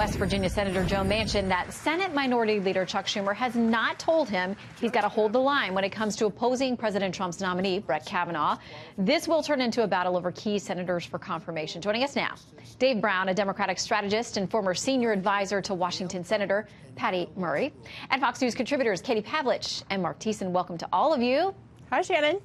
West Virginia Senator Joe Manchin that Senate Minority Leader Chuck Schumer has not told him he's got to hold the line when it comes to opposing President Trump's nominee, Brett Kavanaugh. This will turn into a battle over key senators for confirmation. Joining us now, Dave Brown, a Democratic strategist and former senior advisor to Washington Senator Patty Murray, and Fox News contributors Katie Pavlich and Marc Thiessen. Welcome to all of you. Hi, Shannon.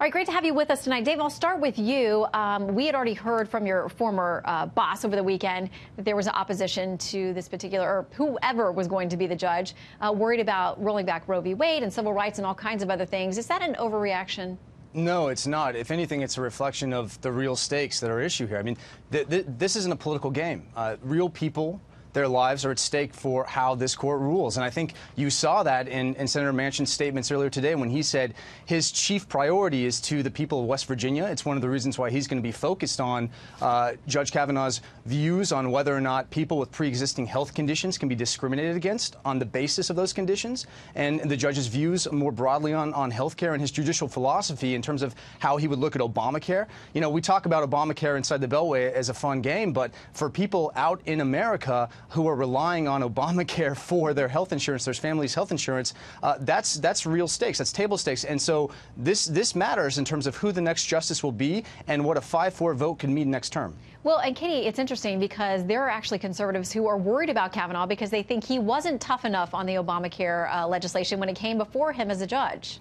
All right, great to have you with us tonight. Dave, I'll start with you. Um, we had already heard from your former uh, boss over the weekend that there was opposition to this particular, or whoever was going to be the judge, uh, worried about rolling back Roe v. Wade and civil rights and all kinds of other things. Is that an overreaction? No, it's not. If anything, it's a reflection of the real stakes that are at issue here. I mean, th th this isn't a political game. Uh, real people their lives are at stake for how this court rules. And I think you saw that in, in, Senator Manchin's statements earlier today when he said his chief priority is to the people of West Virginia. It's one of the reasons why he's going to be focused on uh, Judge Kavanaugh's views on whether or not people with pre-existing health conditions can be discriminated against on the basis of those conditions, and the judge's views more broadly on, on health care and his judicial philosophy in terms of how he would look at Obamacare. You know, we talk about Obamacare inside the Beltway as a fun game, but for people out in America, who are relying on Obamacare for their health insurance, their family's health insurance, uh, that's that's real stakes. That's table stakes. And so this this matters in terms of who the next justice will be and what a 5-4 vote can mean next term. Well, and Katie, it's interesting because there are actually conservatives who are worried about Kavanaugh because they think he wasn't tough enough on the Obamacare uh, legislation when it came before him as a judge.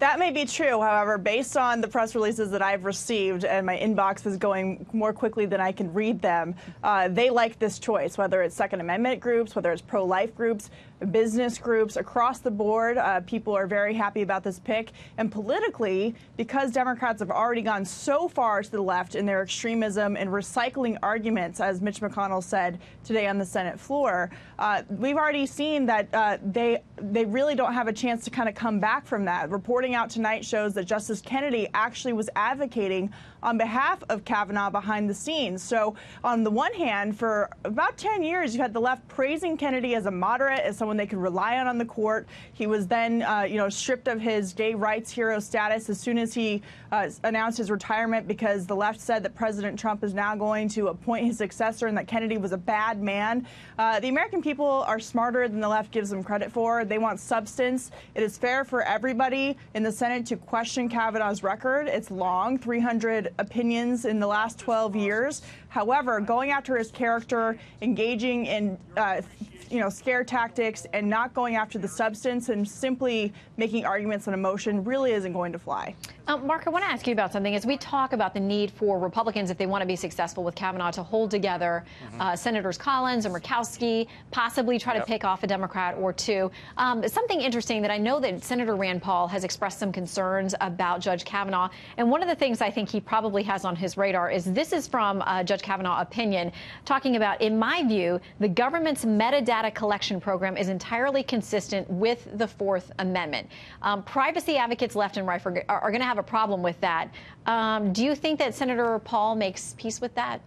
That may be true. However, based on the press releases that I've received, and my inbox is going more quickly than I can read them, uh, they like this choice, whether it's Second Amendment groups, whether it's pro life groups business groups across the board. Uh, people are very happy about this pick. And politically, because Democrats have already gone so far to the left in their extremism and recycling arguments, as Mitch McConnell said today on the Senate floor, uh, we've already seen that uh, they they really don't have a chance to kind of come back from that. Reporting out tonight shows that Justice Kennedy actually was advocating on behalf of Kavanaugh behind the scenes. So on the one hand, for about 10 years, you had the left praising Kennedy as a moderate, as someone they could rely on on the court. He was then, uh, you know, stripped of his gay rights hero status as soon as he uh, announced his retirement because the left said that President Trump is now going to appoint his successor and that Kennedy was a bad man. Uh, the American people are smarter than the left gives them credit for. They want substance. It is fair for everybody in the Senate to question Kavanaugh's record. It's long, 300 opinions in the last 12 years. However, going after his character, engaging in uh, you know, scare tactics and not going after the substance and simply making arguments on emotion really isn't going to fly. Um, Marc, I want to ask you about something. As we talk about the need for Republicans, if they want to be successful with Kavanaugh, to hold together mm -hmm. uh, Senators Collins and Murkowski, possibly try yep. to pick off a Democrat or two. Um, something interesting that I know that Senator Rand Paul has expressed some concerns about Judge Kavanaugh. And one of the things I think he probably has on his radar is this is from uh, Judge Kavanaugh opinion, talking about, in my view, the government's metadata collection program is entirely consistent with the Fourth Amendment. Um, privacy advocates left and right are, are going to have a problem with that. Um, do you think that Senator Paul makes peace with that?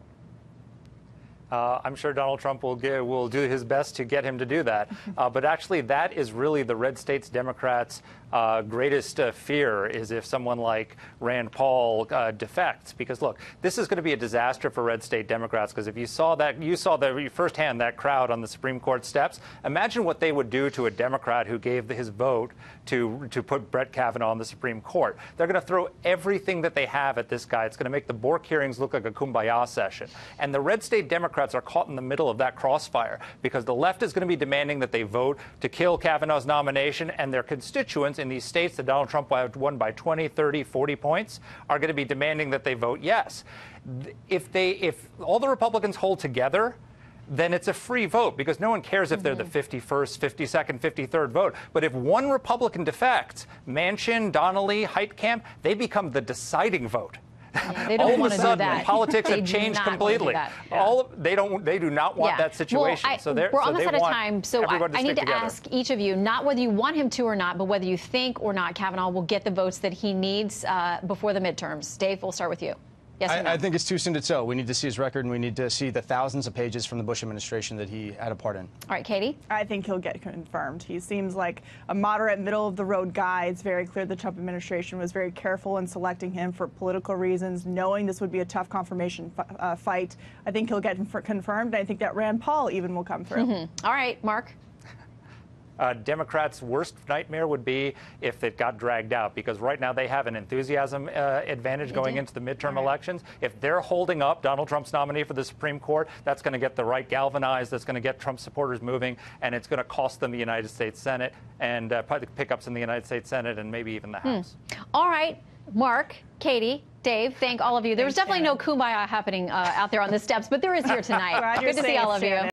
Uh, I'm sure Donald Trump will, get, will do his best to get him to do that. Uh, but actually, that is really the red states Democrats' uh, greatest uh, fear is if someone like Rand Paul uh, defects. Because look, this is going to be a disaster for red state Democrats. Because if you saw that, you saw the firsthand that crowd on the Supreme Court steps. Imagine what they would do to a Democrat who gave his vote to to put Brett Kavanaugh on the Supreme Court. They're going to throw everything that they have at this guy. It's going to make the Bork hearings look like a kumbaya session. And the red state Democrats are caught in the middle of that crossfire because the left is going to be demanding that they vote to kill Kavanaugh's nomination, and their constituents in these states that Donald Trump won by 20, 30, 40 points are going to be demanding that they vote yes. If they, if all the Republicans hold together, then it's a free vote because no one cares if they're the 51st, 52nd, 53rd vote. But if one Republican defects, Manchin, Donnelly, Heitkamp, they become the deciding vote. Yeah, they don't All of a sudden, that. politics have changed completely. Yeah. All they don't, they do not want yeah. that situation. Well, I, so we're so almost out of time. So I, I need to together. ask each of you, not whether you want him to or not, but whether you think or not Kavanaugh will get the votes that he needs uh, before the midterms. Dave, we'll start with you. Yes or no? I, I think it's too soon to tell. We need to see his record, and we need to see the thousands of pages from the Bush administration that he had a part in. All right, Katie. I think he'll get confirmed. He seems like a moderate, middle of the road guy. It's very clear the Trump administration was very careful in selecting him for political reasons, knowing this would be a tough confirmation f- uh, fight. I think he'll get conf- confirmed. And I think that Rand Paul even will come through. All right, Marc. Uh, Democrats' worst nightmare would be if it got dragged out, because right now they have an enthusiasm uh, advantage going do. into the midterm elections. If they're holding up Donald Trump's nominee for the Supreme Court, that's going to get the right galvanized, that's going to get Trump supporters moving, and it's going to cost them the United States Senate and uh, probably pickups in the United States Senate and maybe even the House. All right, Marc, Katie, Dave, thank all of you. There was Thanks, definitely no kumbaya happening uh, out there on the steps, but there is here tonight. Glad Good to see all of you. Shannon.